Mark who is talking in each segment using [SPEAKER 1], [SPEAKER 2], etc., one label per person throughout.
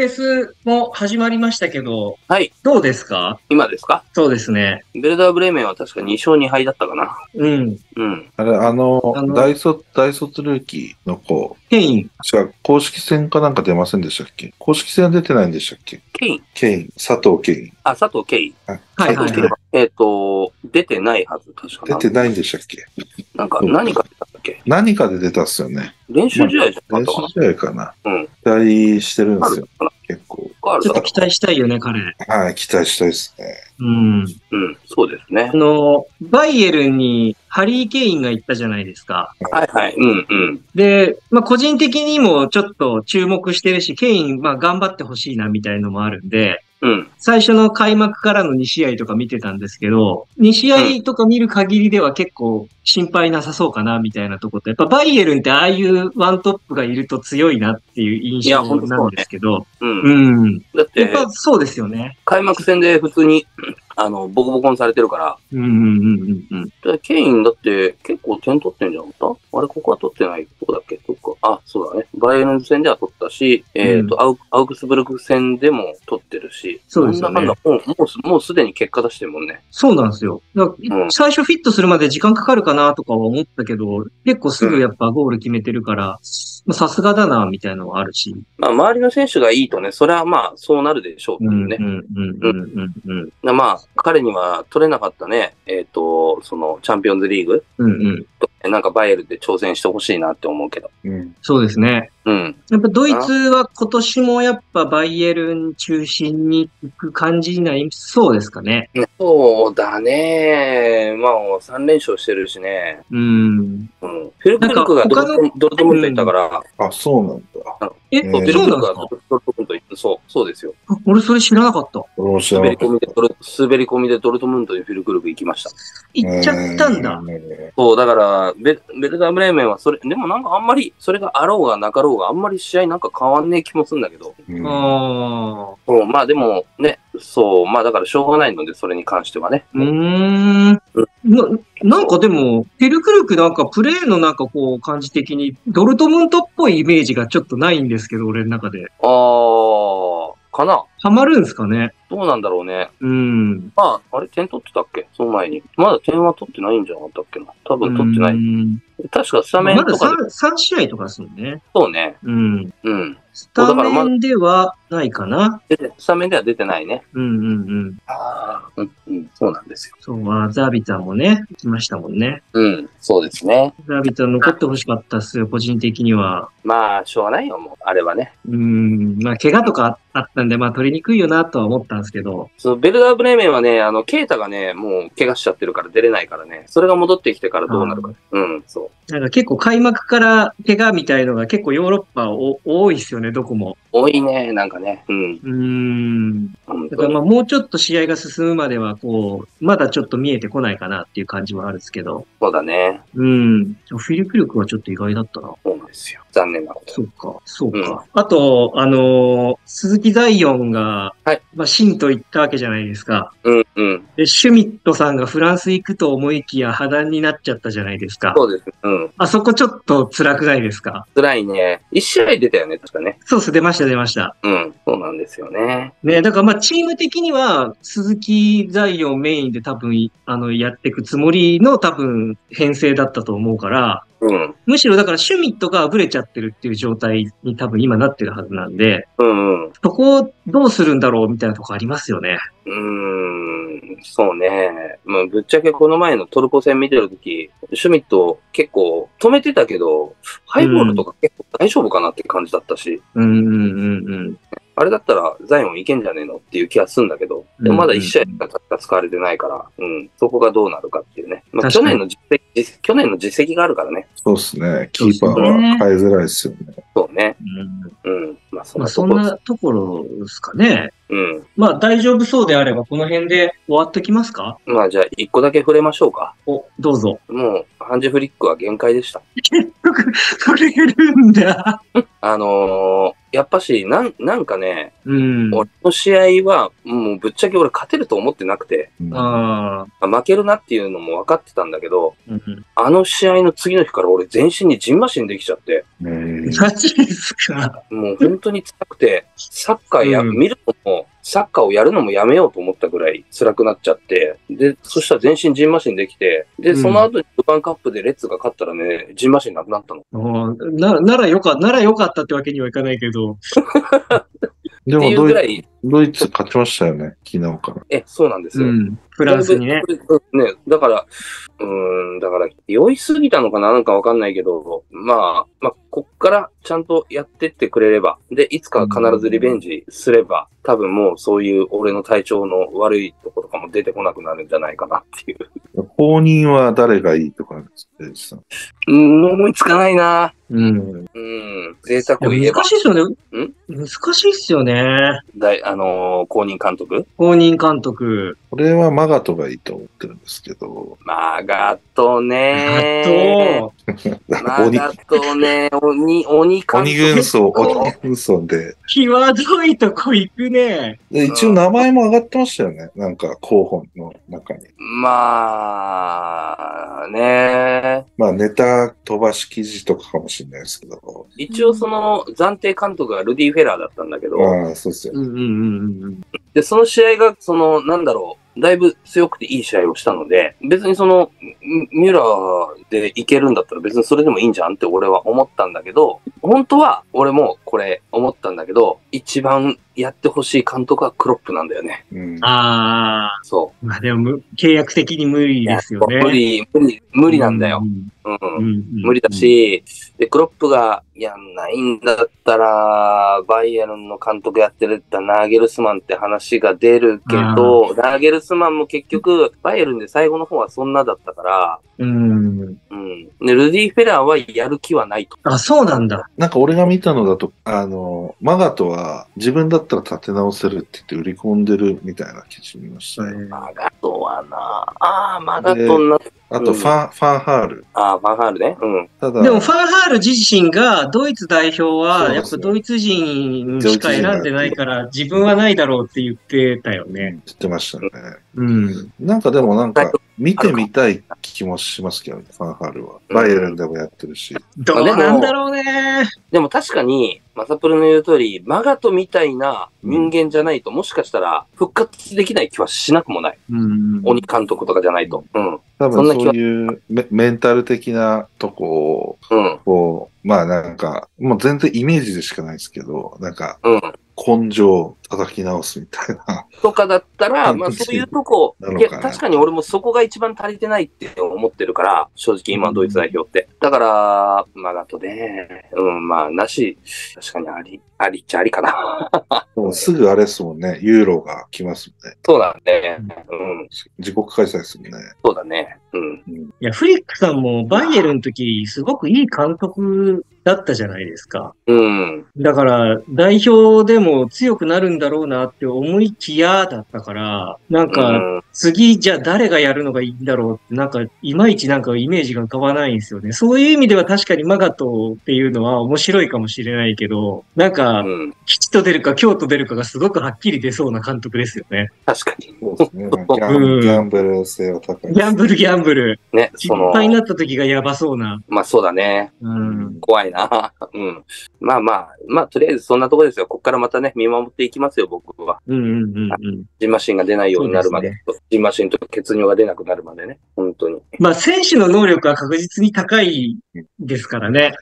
[SPEAKER 1] です。始まりましたけど、
[SPEAKER 2] はい。
[SPEAKER 1] どうですか？
[SPEAKER 2] 今ですか？
[SPEAKER 1] そうですね。
[SPEAKER 2] ベルダーブレーメンは確か2勝2敗だったかな。
[SPEAKER 1] うん。
[SPEAKER 2] うん。
[SPEAKER 3] あれ、あの、
[SPEAKER 1] あの
[SPEAKER 3] 大卒、大卒ルーキーの子、
[SPEAKER 1] ケイン。
[SPEAKER 3] 確か公式戦かなんか出ませんでしたっけ？公式戦は出てないんでしたっけ？
[SPEAKER 2] ケイン。
[SPEAKER 3] ケイン、佐藤ケイン。
[SPEAKER 2] あ、佐藤ケイ。
[SPEAKER 3] はい
[SPEAKER 1] はいはいはい。
[SPEAKER 2] えっ、と、出てないはず、確かな。
[SPEAKER 3] 出てないんでしたっけ？
[SPEAKER 2] なんか、何か出たんだっけ？
[SPEAKER 3] 何かで出たっすよね。
[SPEAKER 2] 練習試合じゃな
[SPEAKER 3] 練
[SPEAKER 2] かったか
[SPEAKER 3] 習試合かな。
[SPEAKER 2] うん
[SPEAKER 3] 期待してるんですよ、結構。
[SPEAKER 2] ある
[SPEAKER 1] ちょっと期待したいよね、彼。
[SPEAKER 3] はい、期待したいですね。
[SPEAKER 1] うん。
[SPEAKER 2] うん、そうですね
[SPEAKER 1] あ。の、バイエルンにハリー・ケインが行ったじゃないですか。
[SPEAKER 2] はいはい。うんうん。
[SPEAKER 1] で、まあ、個人的にもちょっと注目してるし、ケイン、まあ、頑張ってほしいなみたいのもあるんで、
[SPEAKER 2] うん。
[SPEAKER 1] 最初の開幕からの2試合とか見てたんですけど、2試合とか見る限りでは結構心配なさそうかなみたいなところと、やっぱバイエルンってああいうワントップがいると強いなっていう印象なんですけど、
[SPEAKER 2] うん。
[SPEAKER 1] うん。
[SPEAKER 2] だって
[SPEAKER 1] やっ、ぱそうですよね。
[SPEAKER 2] 開幕戦で普通に、あの、ボコボコにされてるから、
[SPEAKER 1] うんうんうんうん
[SPEAKER 2] ケインだって結構点取ってんじゃんあれ、ここは取ってないどこだっけ？どっか。あ、そうだね。バイエルン戦では取ったし、えっ、と、アウアウクスブルク戦でも取ってるし、
[SPEAKER 1] そうですよね
[SPEAKER 2] なんだもう、もうす、もうすでに結果出してるもんね。
[SPEAKER 1] そうなんですよ。最初フィットするまで時間かかるかなとかは思ったけど、結構すぐやっぱゴール決めてるから、まあさすがだな、みたいなのはあるし。
[SPEAKER 2] まあ、周りの選手がいいとね、それはまあ、そうなるでしょうっていうね。
[SPEAKER 1] うんうんうんうん
[SPEAKER 2] まあ、彼には取れなかったね、えっ、と、その、チャンピオンズリーグ
[SPEAKER 1] うんうん。
[SPEAKER 2] と、なんかバイエルで挑戦してほしいなって思うけど。
[SPEAKER 3] うん。
[SPEAKER 1] そうですね。
[SPEAKER 2] うん。
[SPEAKER 1] やっぱドイツは今年もやっぱバイエルン中心に行く感じになりそうですかね。
[SPEAKER 2] そうだね。まあ、3連勝してるしね。
[SPEAKER 1] うん。
[SPEAKER 2] うん。フィルクルクがドルトムドルトムント行ったから、
[SPEAKER 3] あ、そうなんだ。
[SPEAKER 1] え、
[SPEAKER 3] えー
[SPEAKER 2] そうフィルクルクが
[SPEAKER 1] そうなんですか
[SPEAKER 2] ドルトそう、そうですよ。
[SPEAKER 1] あ俺それ知らなかった。
[SPEAKER 3] 俺も知ら
[SPEAKER 2] 滑り込みでドル、滑り込みでドルトムントにフィルクルク行きました。
[SPEAKER 3] た。
[SPEAKER 1] 行っちゃったんだ。
[SPEAKER 3] え
[SPEAKER 2] そう、だからベ、ベルダーブレーメンはそれ、でもなんかあんまり、それがあろうがなかろうが、あんまり試合なんか変わんねえ気もするんだけど。
[SPEAKER 3] ーうん
[SPEAKER 1] ああ。
[SPEAKER 2] そう、まあでもね、そう、まあだからしょうがないので、それに関してはね。
[SPEAKER 1] うーん。な、なんかでも、フィルクルクなんかプレーのなんかこう感じ的に、ドルトムントっぽいイメージがちょっとないんですけど、俺の中で。
[SPEAKER 2] あー、かな
[SPEAKER 1] ハマるんですかね
[SPEAKER 2] どうなんだろうね。
[SPEAKER 1] うん。
[SPEAKER 2] まあ、あれ、点取ってたっけ？その前に。まだ点は取ってないんじゃなかったっけな。多分取ってない。
[SPEAKER 1] うん
[SPEAKER 2] 確かスタメン
[SPEAKER 1] まだ
[SPEAKER 2] とかで、
[SPEAKER 1] 3, 3試合とかですもんね。
[SPEAKER 2] そうね。
[SPEAKER 1] うん。
[SPEAKER 2] うん。
[SPEAKER 1] スタメンではないかな。
[SPEAKER 2] 出てスタメンでは出てないね。
[SPEAKER 1] うんうんうん。
[SPEAKER 2] ああ、うん、うん、そうなんですよ。
[SPEAKER 1] そう、あザビタもね、来ましたもんね。
[SPEAKER 2] うん、そうですね。
[SPEAKER 1] ザビタ残ってほしかったっすよ、個人的には。
[SPEAKER 2] まあ、しょうがないよ、もう。あれはね。
[SPEAKER 1] うん。まあ、怪我とかあったんで、まあ、取りにくいよなとは思ったんですけど。
[SPEAKER 2] そのベルダーブレーメンはね、あの、ケイタがね、もう怪我しちゃってるから出れないからね。それが戻ってきてからどうなるか。うん、そう。
[SPEAKER 1] なんか結構開幕から怪我みたいのが結構ヨーロッパお多いですよね、どこも。
[SPEAKER 2] 多いね、なんかね。うん。
[SPEAKER 1] うん。だからまあもうちょっと試合が進むまでは、こう、まだちょっと見えてこないかなっていう感じはあるんですけど。
[SPEAKER 2] そうだね。
[SPEAKER 1] うん。フィリク力はちょっと意外だったな。
[SPEAKER 2] そうなんですよ。残念なこと。
[SPEAKER 1] そうか、そうか。あと、あのー鈴木ザイオンが、
[SPEAKER 2] はい
[SPEAKER 1] まあ、真と言ったわけじゃないですか。
[SPEAKER 2] うん、うん。
[SPEAKER 1] で、シュミットさんがフランス行くと思いきや破談になっちゃったじゃないですか。
[SPEAKER 2] そうです。うん。
[SPEAKER 1] あそこちょっと辛くないですか？
[SPEAKER 2] 辛いね。一試合出たよね、確かね。
[SPEAKER 1] そうっす、出ました、出ました。
[SPEAKER 2] うん。そうなんですよね。
[SPEAKER 1] ね、だからまあチーム的には鈴木ザイオンメインで多分、あの、やっていくつもりの多分編成だったと思うから、
[SPEAKER 2] うん。
[SPEAKER 1] むしろだからシュミットがブレちゃってるっていう状態に多分今なってるはずなんで、
[SPEAKER 2] うん、うん。
[SPEAKER 1] そこをどうするんだろうみたいなとこありますよね。
[SPEAKER 2] うーん、そうね。まあ、ぶっちゃけこの前のトルコ戦見てるとき、シュミット結構止めてたけど、ハイボールとか結構大丈夫かなって感じだったし、
[SPEAKER 1] うんうんうんうん。
[SPEAKER 2] あれだったらザイオンいけんじゃねえのっていう気がするんだけど、でもまだ1試合しか使われてないから、うん、そこがどうなるかっていうね。まあ、去年の実績、実去年の実績があるからね。
[SPEAKER 3] そうですね。キーパーは変えづらいですよね。
[SPEAKER 2] そうね。
[SPEAKER 1] うん
[SPEAKER 2] うん。まあ、そん
[SPEAKER 1] まあ
[SPEAKER 2] なところです。
[SPEAKER 1] そんなところですかね。
[SPEAKER 2] うん。
[SPEAKER 1] まあ大丈夫そうであればこの辺で終わっときますか？
[SPEAKER 2] まあ、じゃあ、一個だけ触れましょうか。
[SPEAKER 1] お、どうぞ。
[SPEAKER 2] もう、ハンジフリックは限界でした。
[SPEAKER 1] 結局、それるんだ。
[SPEAKER 2] あのーやっぱし、なん、なんかね、
[SPEAKER 1] うん。
[SPEAKER 2] 俺の試合は、もうぶっちゃけ俺勝てると思ってなくて、
[SPEAKER 3] うん
[SPEAKER 1] ああ。
[SPEAKER 2] 負けるなっていうのも分かってたんだけど、
[SPEAKER 1] うん
[SPEAKER 2] あの試合の次の日から俺全身にジンマシンできちゃって、
[SPEAKER 3] えうん
[SPEAKER 1] マジですか？
[SPEAKER 2] もう本当に辛くて、サッカーや、
[SPEAKER 1] うん
[SPEAKER 2] 見るのも、サッカーをやるのもやめようと思ったぐらい辛くなっちゃって、で、そしたら全身ジンマシンできて、で、
[SPEAKER 1] うん
[SPEAKER 2] その後にルヴァンカップでレッツが勝ったらね、ジンマシンなくなったの。
[SPEAKER 1] なならよか、ならよかったってわけにはいかないけど。
[SPEAKER 2] っていう
[SPEAKER 3] でもドイ
[SPEAKER 2] ぐらい、
[SPEAKER 3] ドイツ勝ちましたよね、昨日から。
[SPEAKER 2] え、そうなんですよ。
[SPEAKER 1] うん。フランスにね。
[SPEAKER 2] ね、だから、うーん、だから、酔いすぎたのかななんかわかんないけど、まあ、まあ、こっからちゃんとやってってくれれば、で、いつか必ずリベンジすれば、多分もうそういう俺の体調の悪いところとかも出てこなくなるんじゃないかなっていう。
[SPEAKER 3] 公認は誰がいいとかですか
[SPEAKER 2] うん、思いつかないな
[SPEAKER 1] うん。
[SPEAKER 2] うん、贅沢言えば
[SPEAKER 1] 難、しいっすよね。
[SPEAKER 2] ん？
[SPEAKER 1] 難しいっすよね。
[SPEAKER 2] だいあのー公認監督？
[SPEAKER 1] 公認監督。
[SPEAKER 3] これはマガトがいいと思ってるんですけど、
[SPEAKER 2] マガトね
[SPEAKER 1] あ
[SPEAKER 2] マ
[SPEAKER 3] 鬼
[SPEAKER 2] ガトね鬼、鬼監督。
[SPEAKER 3] 鬼軍曹、鬼軍曹で
[SPEAKER 1] と、際どいとこ行くね。
[SPEAKER 3] で、一応名前も上がってましたよね。なんか候補の中に。
[SPEAKER 2] まあ、ね
[SPEAKER 3] まあネタ飛ばし記事とかかもしれないですけど。
[SPEAKER 2] 一応その暫定監督がルディ・フェラーだったんだけど、
[SPEAKER 3] ああ、そうですよね。
[SPEAKER 1] うんうんうんうん。
[SPEAKER 2] で、その試合が、その、なんだろう、だいぶ強くていい試合をしたので、別にその、ミミュラーでいけるんだったら別にそれでもいいんじゃんって俺は思ったんだけど、本当は俺もこれ思ったんだけど、一番やってほしい監督はクロップなんだよね。
[SPEAKER 3] うん。
[SPEAKER 1] ああ、
[SPEAKER 2] そ
[SPEAKER 1] まあでもむ、契約的に無理
[SPEAKER 2] う。
[SPEAKER 1] ですよね。
[SPEAKER 2] 無理、無理、無理なんだよ
[SPEAKER 1] う。ん。
[SPEAKER 2] うん
[SPEAKER 1] うんうん
[SPEAKER 2] 無理だ。し、で、クロップがやんないんだったら、バイエルンの監督やってるってナーゲルスマンって話が出るけど、ナーゲルスマンも結局、バイエルンで最後の方はそんなだったから、
[SPEAKER 1] うん。
[SPEAKER 2] うん。で、ルディ・フェラーはやる気はないと。
[SPEAKER 1] あ、そうなんだ。
[SPEAKER 3] なんか俺が見たのだと、あの、マガトは自分だったら立て直せるって言って売り込んでるみたいな記事見ましたね。
[SPEAKER 2] マガトはな、ああ、マガトになっ
[SPEAKER 3] あとファン、ファンハール。
[SPEAKER 2] ああ、ファンハールね。うん。
[SPEAKER 3] ただ、
[SPEAKER 1] でも、ファンハール自身が、ドイツ代表は、やっぱドイツ人しか選んでないから、自分はないだろうって言ってたよね。
[SPEAKER 3] 言ってましたね。
[SPEAKER 1] うん。
[SPEAKER 3] なんかでもなんか、見てみたい気もしますけどね、ファンハールは。バイエルンでもやってるし。
[SPEAKER 1] どうなんだろうね。
[SPEAKER 2] でも確かに、マサプルの言う通り、マガトみたいな人間じゃないと、もしかしたら復活できない気はしなくもない。
[SPEAKER 1] うん。
[SPEAKER 2] 鬼監督とかじゃないと。うん。
[SPEAKER 3] 多分そういうメメンタル的なとこを、
[SPEAKER 2] うん。
[SPEAKER 3] こう、まあなんか、もう全然イメージでしかないですけど、なんか、
[SPEAKER 2] うん。
[SPEAKER 3] 根性を叩き直すみたいな。
[SPEAKER 2] とかだったら、
[SPEAKER 3] う ん
[SPEAKER 2] まあそういうとこ、いや、確かに俺もそこが一番足りてないって思ってるから、正直今ドイツ代表って。だから、マガトね、うん、まあなし、確かにあり、ありっちゃありかな。
[SPEAKER 3] でもすぐあれですもんね、ユーロが来ますもんね。
[SPEAKER 2] そうだね。うん、
[SPEAKER 3] 自国開催ですもんね。
[SPEAKER 2] そうだね。うん。
[SPEAKER 1] いや、フリックさんもバイエルンの時、すごくいい監督だったじゃないですか。
[SPEAKER 2] うん。
[SPEAKER 1] だから、代表でも強くなるんだろうなって思いきやだったから、なん
[SPEAKER 2] う
[SPEAKER 1] か、
[SPEAKER 2] ん、
[SPEAKER 1] 次、じゃあ誰がやるのがいいんだろうって、なんか、いまいちなんかイメージが浮かばないんですよね。そういう意味では確かにマガトっていうのは面白いかもしれないけど、なんか、
[SPEAKER 2] うん。
[SPEAKER 1] 吉と出るか京と出るかがすごくはっきり出そうな監督ですよね。
[SPEAKER 2] 確かに。
[SPEAKER 3] そうですね。ギャ
[SPEAKER 1] うん
[SPEAKER 3] ンブル性は高い。
[SPEAKER 1] ギャンブルギャンブル。
[SPEAKER 2] ね、
[SPEAKER 1] 失
[SPEAKER 2] その、
[SPEAKER 1] 敗になった時がやばそうな。
[SPEAKER 2] まあそうだね。
[SPEAKER 1] うん。
[SPEAKER 2] 怖いな。うん。まあまあ、まあとりあえずそんなとこですよ。こっからまたね、見守っていきますよ、僕は。
[SPEAKER 1] うんうんうんうん。
[SPEAKER 2] ジンマシンが出ないようになるまで。
[SPEAKER 1] そう
[SPEAKER 2] ジンマシンと血尿が出なくなるまでね。本当に。
[SPEAKER 1] まあ、選手の能力は確実に高いですからね。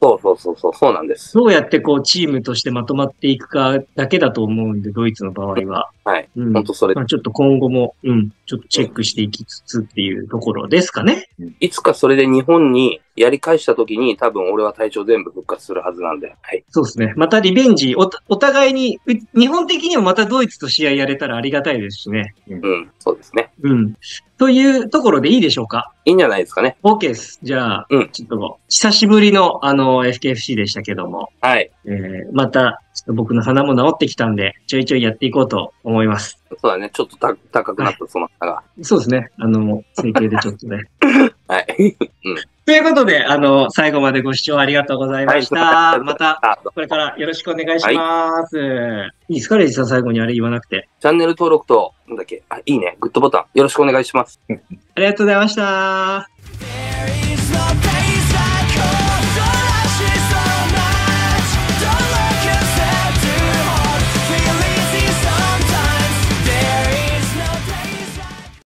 [SPEAKER 2] そうそうそうそう、そうなんです。
[SPEAKER 1] どうやってこう、チームとしてまとまっていくかだけだと思うんで、ドイツの場合は。
[SPEAKER 2] はい。
[SPEAKER 1] うん。
[SPEAKER 2] 本当それ
[SPEAKER 1] ま。あ、ちょっと今後も、うん、ちょっとチェックしていきつつっていうところですかね。
[SPEAKER 2] いつかそれで日本にやり返した時に多分俺は体調全部復活するはずなんで。はい。
[SPEAKER 1] そうですね。またリベンジ、お、お互いに、う日本的にもまたドイツと試合やれたらありがたいですしね。
[SPEAKER 2] うん。そうですね。
[SPEAKER 1] うん。というところでいいでしょうか？
[SPEAKER 2] いいんじゃないですかね。
[SPEAKER 1] ?OK です。じゃあ、
[SPEAKER 2] うん
[SPEAKER 1] ちょっと、久しぶりの、あの、FKFC でしたけども、
[SPEAKER 2] はい。
[SPEAKER 1] えー、また、ちょっと僕の鼻も治ってきたんで、ちょいちょいやっていこうと思います。
[SPEAKER 2] そうだね。ちょっとた高くなった、その差が。
[SPEAKER 1] そうですね。あの、整形でちょっとね。
[SPEAKER 2] はい。
[SPEAKER 1] ということで、あの、最後までご視聴ありがとうございました。
[SPEAKER 2] はい、
[SPEAKER 1] また、これからよろしくお願いします。はい、いいですか、レイジさん、最後にあれ言わなくて。
[SPEAKER 2] チャンネル登録と、なんだっけ、あ、いいね、グッドボタン、よろしくお願いします。
[SPEAKER 1] ありがとうございました。